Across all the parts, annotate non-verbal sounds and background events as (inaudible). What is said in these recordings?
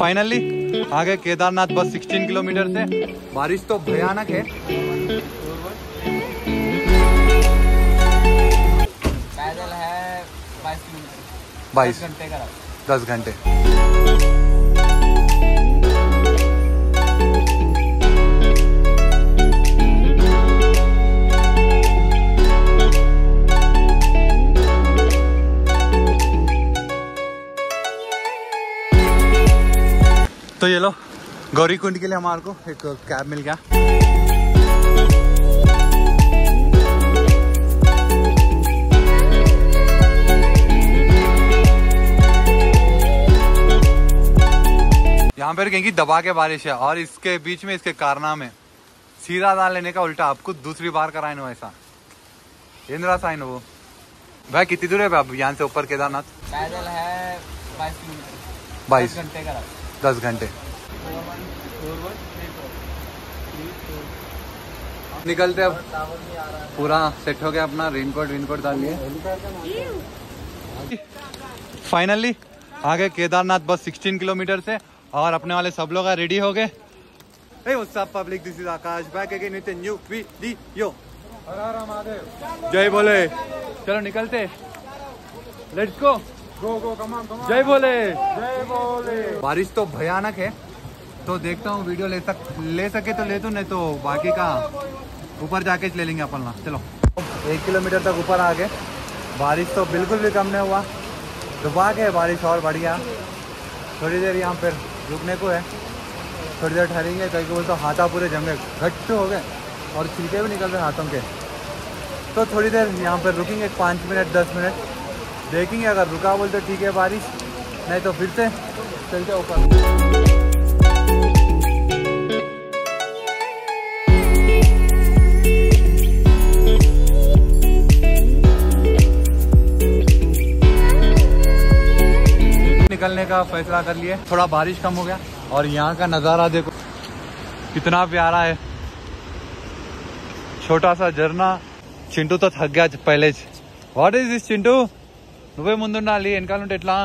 Finally आगे केदारनाथ बस 16 kilometre से। बारिश तो भयानक है। पैदल है बाईस घंटे दस घंटे। तो ये लो गौरी कुंड के लिए हमारे को एक कैब मिल गया। यहाँ पर कहीं दबा के बारिश है और इसके बीच में इसके कारनामे। सीधा दान लेने का उल्टा आपको दूसरी बार कराए नो ऐसा। इंदिरा साइन वो। भाई कितनी दूर है यहाँ से ऊपर केदारनाथ? पैदल है बाईस किलोमीटर। बाईस। घंटे का दस घंटे। निकलते अब। पूरा सेट हो गया अपना रेनकोट विनकोट डाल लिए। फाइनली आगे केदारनाथ बस 16 किलोमीटर से और अपने वाले सब लोग रेडी हो गए। Hey, what's up, public? This is Akash back again with a new video. जय बोले। चलो निकलते। लेट्स गो गो गो कमान कमान जय बोले जय बोले बारिश तो भयानक है तो देखता हूँ वीडियो ले सक ले सके तो ले दो नहीं तो बाकी का ऊपर जाके ले लेंगे अपन ना। चलो। एक किलोमीटर तक ऊपर आ गए बारिश तो बिल्कुल भी कम नहीं हुआ। डुबा के बारिश और बढ़िया। थोड़ी देर यहाँ पर रुकने को है। थोड़ी देर ठहरेंगे कहीं बोलते तो हाथा पूरे जमे घट्ट हो गए और छिलके भी निकल रहे हाथों के। तो थोड़ी देर यहाँ पर रुकेंगे पाँच मिनट दस मिनट। देखेंगे, अगर रुका बोल तो ठीक है बारिश, नहीं तो फिर से चलते ऊपर। निकलने का फैसला कर लिए। थोड़ा बारिश कम हो गया, और यहाँ का नज़ारा देखो, कितना प्यारा है। छोटा सा झरना, चिंटू तो थक गया पहले व्हाट इज़ दिस चिंटू? నువ్వే ముందుండాలి వెనకాల ఉంటే ఎట్లా?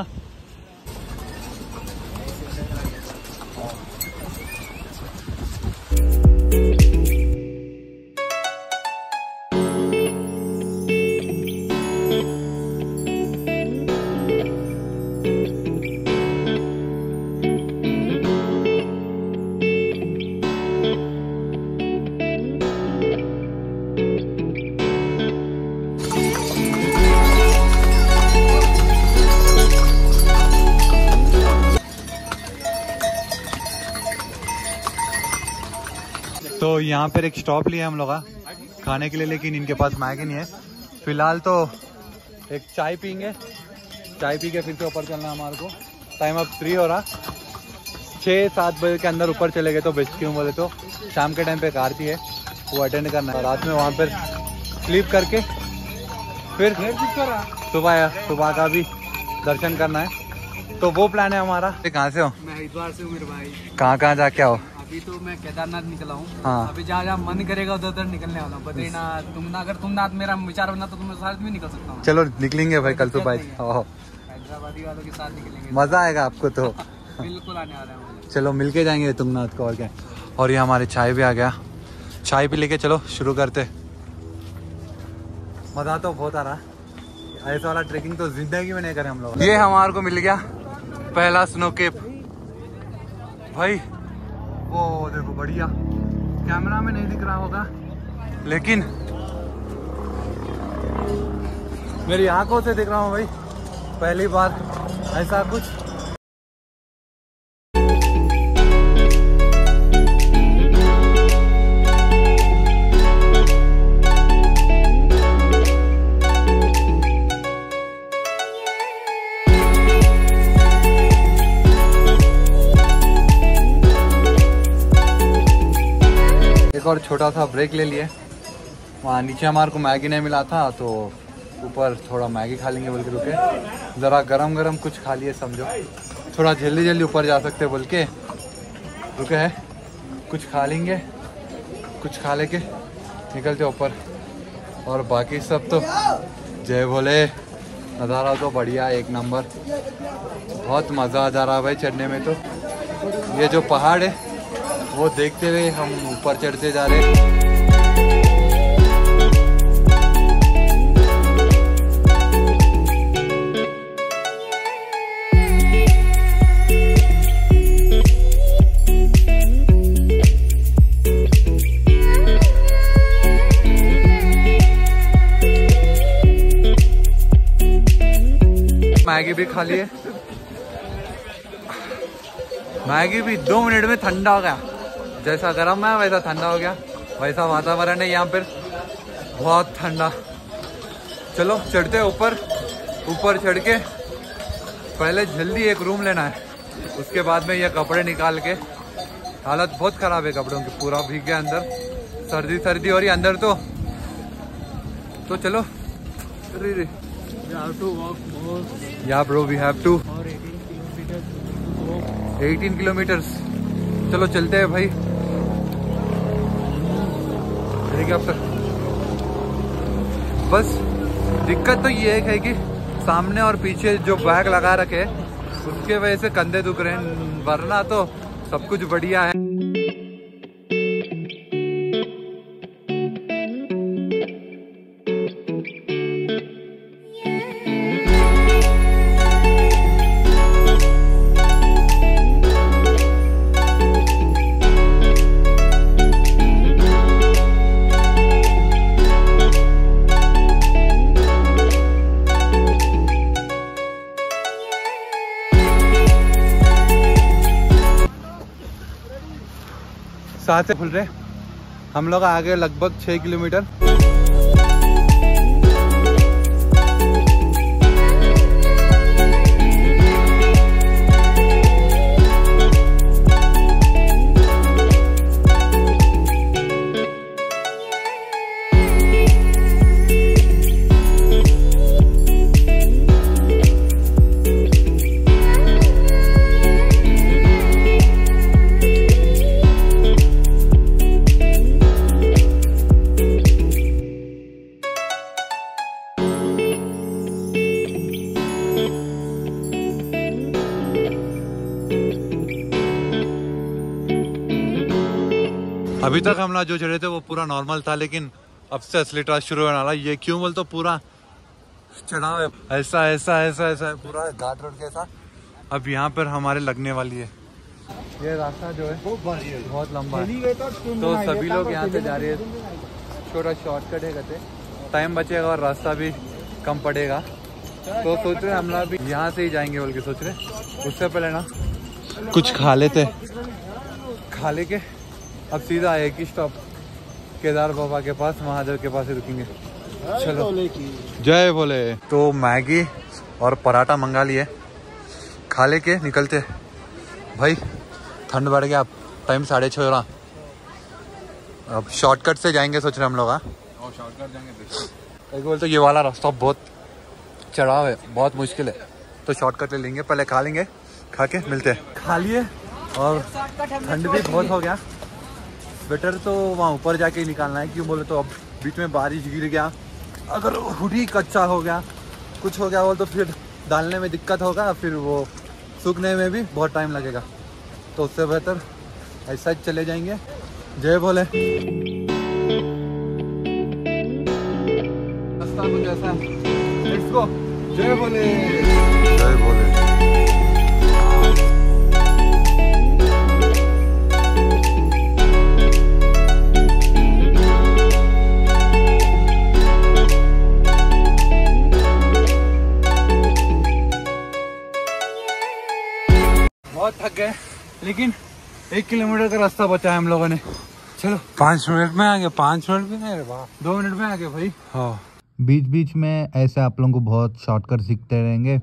तो यहाँ पर एक स्टॉप लिया हम लोग खाने के लिए लेकिन इनके पास मैगी नहीं है। फ़िलहाल तो एक चाय पियेंगे चाय पी के फिर से ऊपर चलना है हमारे को। टाइम अब थ्री हो रहा। छः सात बजे के अंदर ऊपर चले गए तो बेस्ट क्यों बोले तो? शाम के टाइम पे एक आरती है वो अटेंड करना है। रात में वहाँ पर स्लीप करके फिर सुबह सुबह का भी दर्शन करना है। तो वो प्लान है हमारा। कहाँ से हो? मैं हरिद्वार से हूँ मेरे भाई। कहाँ कहाँ जाके आओ? अभी तो मैं केदारनाथ निकला हूँ। हाँ। अभी जहाँ जहाँ मन करेगा उधर उधर निकलने वाला हूँ। बद्रीनाथ तुमनाथ अगर तुमनाथ मेरा विचार बना तो तुम्हें साथ भी निकल सकता हूँ। चलो निकलेंगे भाई कल सुबह ओहो। हैदराबादी वालों के साथ निकलेंगे। मज़ा आएगा आपको तो। (laughs) बिल्कुल आने वाला है। चलो मिलके जाएँगे तुंगनाथ को और क्या। और ये हमारे चाय भी आ गया। चाय भी लेके चलो शुरू करते। मज़ा तो बहुत आ रहा। है ऐसा वाला ट्रेकिंग तो ज़िंदगी में नहीं करे हम लोग। ये हमारे को मिल गया पहला स्नो केप। भाई वो देखो बढ़िया। कैमरा में नहीं दिख रहा होगा। लेकिन मेरी आँखों से दिख रहा हूँ भाई, पहली बार, ऐसा कुछ एक और छोटा सा ब्रेक ले लिए। वहाँ नीचे हमारे को मैगी नहीं मिला था तो ऊपर थोड़ा मैगी खा लेंगे बोल के रुके। ज़रा गरम गरम कुछ खा लिए, समझो। थोड़ा जल्दी जल्दी ऊपर जा सकते बोल के। रुके है। कुछ खा लेंगे। कुछ खा लेके निकलते ऊपर। और बाकी सब तो जय भोले। नज़ारा तो बढ़िया एक नंबर। बहुत मज़ा आ जा रहा है भाई चढ़ने में तो। ये जो पहाड़ है वो देखते हुए हम ऊपर चढ़ते जा रहे। हैं मैगी भी खा लिए मैगी भी दो मिनट में ठंडा हो गया। जैसा गर्म है वैसा ठंडा हो गया। वैसा वातावरण है यहाँ पर। बहुत ठंडा। चलो चढ़ते हैं ऊपर। ऊपर चढ़ के पहले जल्दी एक रूम लेना है। उसके बाद में ये कपड़े निकाल के। हालत बहुत खराब है कपड़ों की पूरा भीग गया अंदर। सर्दी सर्दी हो रही अंदर तो। तो चलो। या bro we have to 18 kilometres चलो चलते हैं भाई। हेलीकॉप्टर बस, दिक्कत तो ये है कि सामने और पीछे जो बैग लगा रखे उसके वजह से कंधे दुख रहे हैं, वरना तो सब कुछ बढ़िया है। साथ से खुल रहे हम लोग आगे लगभग छः किलोमीटर अभी तक हम लोग जो चढ़े थे वो पूरा नॉर्मल था लेकिन अब से असली ट्रस्ट शुरू होने वाला ये क्यों बोल तो पूरा चढ़ाव है। ऐसा ऐसा ऐसा ऐसा है। पूरा घाट रोड के साथ अब यहाँ पर हमारे लगने वाली है। ये रास्ता जो है बहुत लंबा है। तो सभी लोग यहाँ से जा रहे हैं। छोटा शॉर्टकट है कहते। टाइम बचेगा और रास्ता भी कम पड़ेगा। तो सोच रहे हम लोग भी यहाँ से ही जाएँगे बोल के सोच रहे उससे पहले ना कुछ खा लेते। खा लेके अब सीधा एक ही स्टॉप केदार बाबा के पास महादेव के पास ही रुकेंगे। चलो। जय बोले तो मैगी और पराठा मंगा लिए। खा लेके निकलते। भाई ठंड बढ़ गया अब टाइम साढ़े छः हो रहा। अब शॉर्टकट से जाएँगे सोच रहे हम लोग हाँ? शॉर्टकट जाएँगे बोल तो ये वाला रास्ता बहुत चढ़ाव है बहुत मुश्किल है। तो शॉर्टकट ले लेंगे पहले खा लेंगे खा के मिलते हैं। खा लिए और ठंड भी बहुत हो गया। बेटर तो वहाँ ऊपर जाके ही निकालना है। क्यों बोले तो अब बीच में बारिश गिर गया। अगर हुडी कच्चा हो गया, कुछ हो गया बोल तो फिर डालने में दिक्कत होगा, फिर वो सूखने में भी बहुत टाइम लगेगा। तो उससे बेहतर ऐसा ही चले जाएँगे। जय बोले रास्ता कुछ ऐसा जय बोले जय बोले थक गए। लेकिन एक किलोमीटर का रास्ता बचा है हम लोगों ने। चलो। पाँच मिनट में आ गए पाँच मिनट में नहीं वाह दो मिनट में आ गए भाई। हाँ। बीच बीच में ऐसे आप लोगों को बहुत शॉर्टकट सीखते रहेंगे।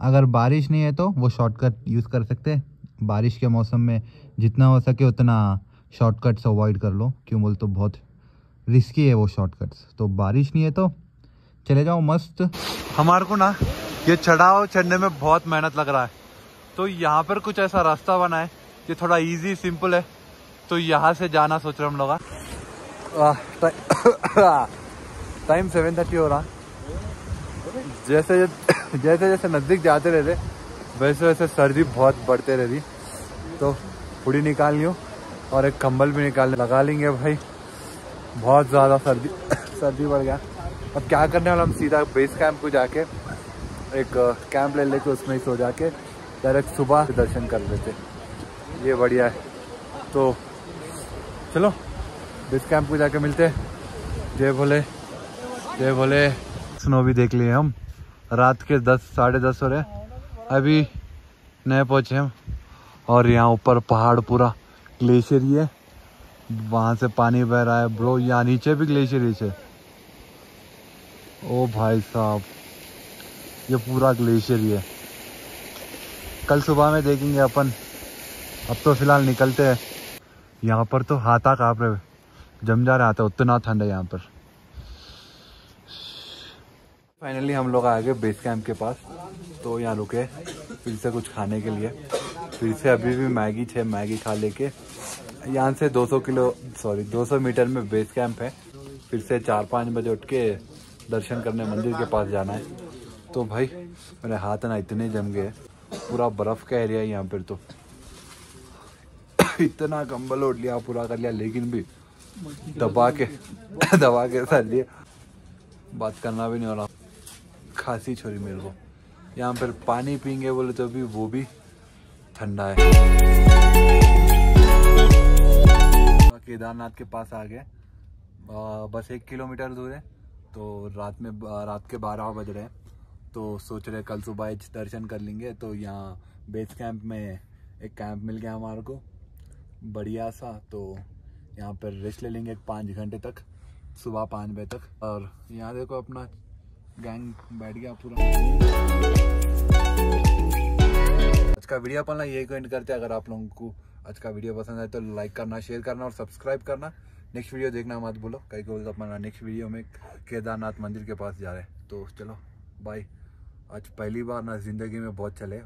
अगर बारिश नहीं है तो वो शॉर्टकट यूज़ कर सकते हैं। बारिश के मौसम में जितना हो सके उतना शॉर्टकट्स अवॉइड कर लो। क्यों बोल तो बहुत रिस्की है वो शॉर्टकट्स तो बारिश नहीं है तो चले जाओ मस्त। हमारे को ना ये चढ़ाव चढ़ने में बहुत मेहनत लग रहा है। तो यहाँ पर कुछ ऐसा रास्ता बना है कि थोड़ा इजी सिंपल है। तो यहाँ से जाना सोच रहे हम लोग हाँ। (coughs) टाइम सेवन थर्टी हो रहा। जैसे जैसे जैसे नज़दीक जाते रहते वैसे वैसे सर्दी बहुत बढ़ते रहती तो हुडी निकाल लियो और एक कंबल भी निकाल लगा लेंगे भाई। बहुत ज़्यादा सर्दी सर्दी बढ़ गया। अब क्या करने वाला हम? सीधा बेस कैंप को जाके, एक कैंप ले लेके उसमें ही सो जाके डायरेक्ट सुबह दर्शन कर लेते ये बढ़िया है। तो चलो बेस कैंप को जाके मिलते जय भोले जय भोले। स्नो भी देख लिए हम। रात के दस, साढ़े दस हो रहे अभी नए पहुँचे हम। और यहाँ ऊपर पहाड़ पूरा ग्लेशियर ही है। वहाँ से पानी बह रहा है। ब्रो यहाँ नीचे भी ग्लेशियर नीचे ओ भाई साहब, ये पूरा ग्लेशियर ही है। कल सुबह में देखेंगे अपन। अब तो फ़िलहाल निकलते हैं। यहाँ पर तो हाथा काँप रहे जम जा रहा था, उतना ठंड है यहाँ पर। फाइनली हम लोग आ गए बेस कैंप के पास। तो यहाँ रुके फिर से कुछ खाने के लिए। फिर से अभी भी मैगी थे, मैगी खा लेके। यहाँ से 200 किलो सॉरी 200 मीटर में बेस कैंप है। फिर से चार पाँच बजे उठ के दर्शन करने मंदिर के पास जाना है। तो भाई, मेरे हाथ ना इतने जम गए। पूरा बर्फ़ का एरिया है यहाँ पर तो। इतना कंबल उठ लिया, पूरा कर लिया, लेकिन भी दबा के दबा के सर लिए बात करना भी नहीं हो रहा। खांसी छोड़ी मेरे को। यहाँ पर पानी पीएँगे बोले तो भी वो भी ठंडा है। केदारनाथ के पास आ गए। बस एक किलोमीटर दूर है। तो रात में रात के बारह बज रहे हैं। तो सोच रहे कल सुबह दर्शन कर लेंगे। तो यहाँ बेस कैंप में एक कैंप मिल गया हमारे को। बढ़िया सा। तो यहाँ पर रेस्ट ले लेंगे एक पाँच घंटे तक, सुबह पाँच बजे तक। और यहाँ देखो अपना गैंग बैठ गया पूरा। आज का वीडियो अपन यही को एंड करते हैं। अगर आप लोगों को आज का वीडियो पसंद आए तो लाइक करना शेयर करना और सब्सक्राइब करना। नेक्स्ट वीडियो देखना मत बोलो कहीं को अपना नेक्स्ट वीडियो में केदारनाथ मंदिर के पास जा रहे हैं। तो चलो बाय आज पहली बार ना ज़िंदगी में बहुत चले।